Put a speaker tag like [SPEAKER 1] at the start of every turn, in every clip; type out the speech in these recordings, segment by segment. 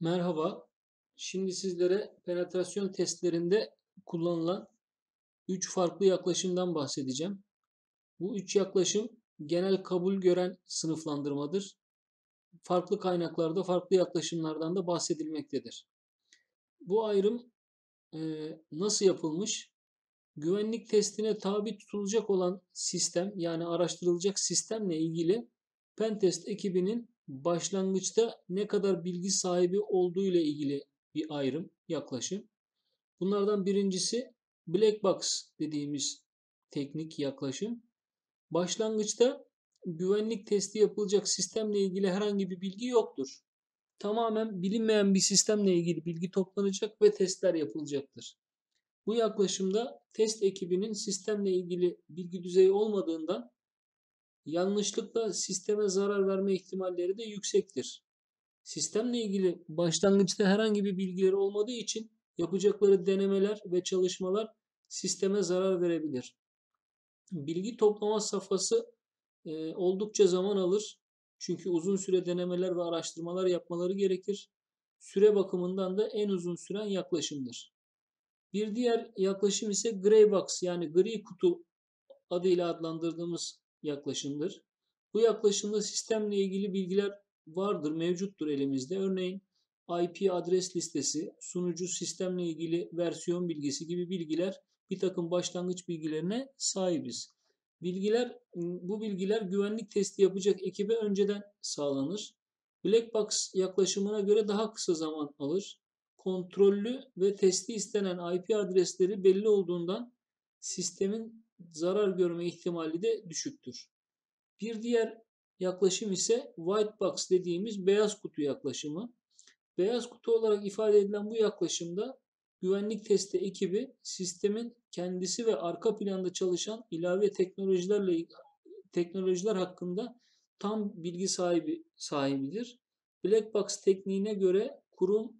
[SPEAKER 1] Merhaba. Şimdi sizlere penetrasyon testlerinde kullanılan 3 farklı yaklaşımdan bahsedeceğim. Bu 3 yaklaşım genel kabul gören sınıflandırmadır. Farklı kaynaklarda farklı yaklaşımlardan da bahsedilmektedir. Bu ayrım e, nasıl yapılmış? Güvenlik testine tabi tutulacak olan sistem yani araştırılacak sistemle ilgili Pentest ekibinin başlangıçta ne kadar bilgi sahibi olduğu ile ilgili bir ayrım, yaklaşım. Bunlardan birincisi black box dediğimiz teknik yaklaşım. Başlangıçta güvenlik testi yapılacak sistemle ilgili herhangi bir bilgi yoktur. Tamamen bilinmeyen bir sistemle ilgili bilgi toplanacak ve testler yapılacaktır. Bu yaklaşımda test ekibinin sistemle ilgili bilgi düzeyi olmadığından yanlışlıkla sisteme zarar verme ihtimalleri de yüksektir. Sistemle ilgili başlangıçta herhangi bir bilgileri olmadığı için yapacakları denemeler ve çalışmalar sisteme zarar verebilir. Bilgi toplama safhası e, oldukça zaman alır. Çünkü uzun süre denemeler ve araştırmalar yapmaları gerekir. Süre bakımından da en uzun süren yaklaşımdır. Bir diğer yaklaşım ise gray box yani gri kutu adıyla adlandırdığımız yaklaşımdır. Bu yaklaşımda sistemle ilgili bilgiler vardır, mevcuttur elimizde. Örneğin IP adres listesi, sunucu sistemle ilgili versiyon bilgisi gibi bilgiler bir takım başlangıç bilgilerine sahibiz. Bilgiler, bu bilgiler güvenlik testi yapacak ekibe önceden sağlanır. Black box yaklaşımına göre daha kısa zaman alır. Kontrollü ve testi istenen IP adresleri belli olduğundan sistemin zarar görme ihtimali de düşüktür. Bir diğer yaklaşım ise white box dediğimiz beyaz kutu yaklaşımı. Beyaz kutu olarak ifade edilen bu yaklaşımda güvenlik testi ekibi sistemin kendisi ve arka planda çalışan ilave teknolojilerle teknolojiler hakkında tam bilgi sahibi sahibidir. Black box tekniğine göre kurum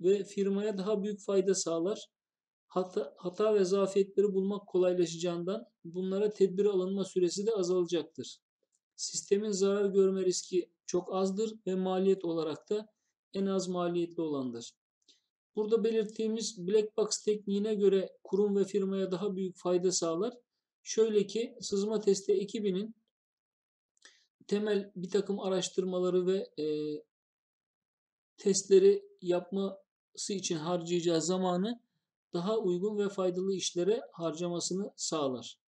[SPEAKER 1] ve firmaya daha büyük fayda sağlar hata, hata ve zafiyetleri bulmak kolaylaşacağından bunlara tedbir alınma süresi de azalacaktır. Sistemin zarar görme riski çok azdır ve maliyet olarak da en az maliyetli olandır. Burada belirttiğimiz black box tekniğine göre kurum ve firmaya daha büyük fayda sağlar. Şöyle ki sızma testi ekibinin temel bir takım araştırmaları ve e, testleri yapması için harcayacağı zamanı daha uygun ve faydalı işlere harcamasını sağlar.